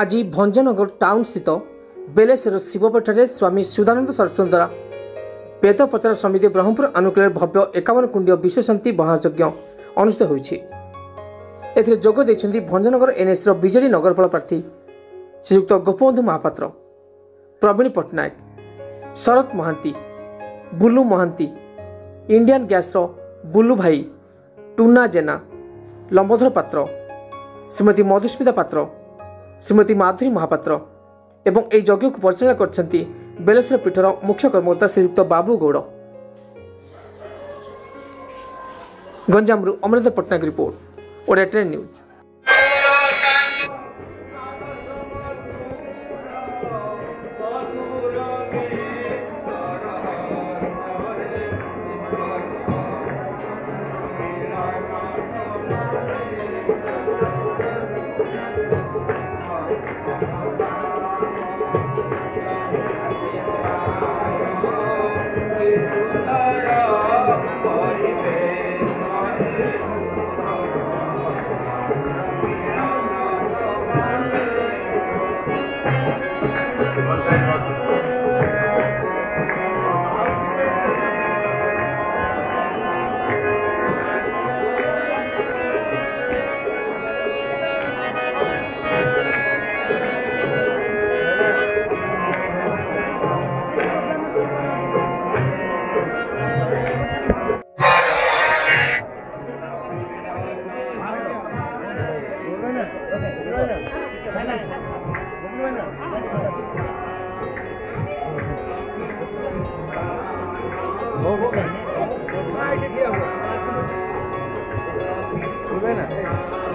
ଆଜି ଭଞ୍ଜନଗର ଟାଉନସ୍ଥିତ ବେଲେଶ୍ୱର ଶିବପୀଠରେ ସ୍ୱାମୀ ସୁଦାନନ୍ଦ ସରସ୍ୱତୀ ଦ୍ୱାରା ବେଦ ପ୍ରଚାର ସମିତି ବ୍ରହ୍ମପୁର ଆନୁକୂଳରେ ଭବ୍ୟ ଏକାବନ କୁଣ୍ଡୀୟ ବିଶ୍ୱଶାନ୍ତି ମହାଯଜ୍ଞ ଅନୁଷ୍ଠିତ ହୋଇଛି ଏଥିରେ ଯୋଗ ଦେଇଛନ୍ତି ଭଞ୍ଜନଗର ଏନ୍ଏସ୍ର ବିଜେଡ଼ି ନଗରପାଳ ପ୍ରାର୍ଥୀ ଶ୍ରୀଯୁକ୍ତ ଗୋପବନ୍ଧୁ ମହାପାତ୍ର ପ୍ରବୀଣ ପଟ୍ଟନାୟକ ଶରତ ମହାନ୍ତି ବୁଲୁ ମହାନ୍ତି ଇଣ୍ଡିଆନ୍ ଗ୍ୟାସ୍ର ବୁଲୁ ଭାଇ ଟୁନା ଜେନା ଲମ୍ବଧର ପାତ୍ର ଶ୍ରୀମତୀ ମଧୁସ୍ମିତା ପାତ୍ର ଶ୍ରୀମତୀ ମାଧୁରୀ ମହାପାତ୍ର ଏବଂ ଏହି ଯଜ୍ଞକୁ ପରିଚାଳନା କରିଛନ୍ତି ବେଲେଶ୍ୱର ପୀଠର ମୁଖ୍ୟ କର୍ମକର୍ତ୍ତା ଶ୍ରୀଯୁକ୍ତ Babu Gaud ଗଞ୍ଜାମରୁ Amarendra Pattnaik report Odia train news Gobe na.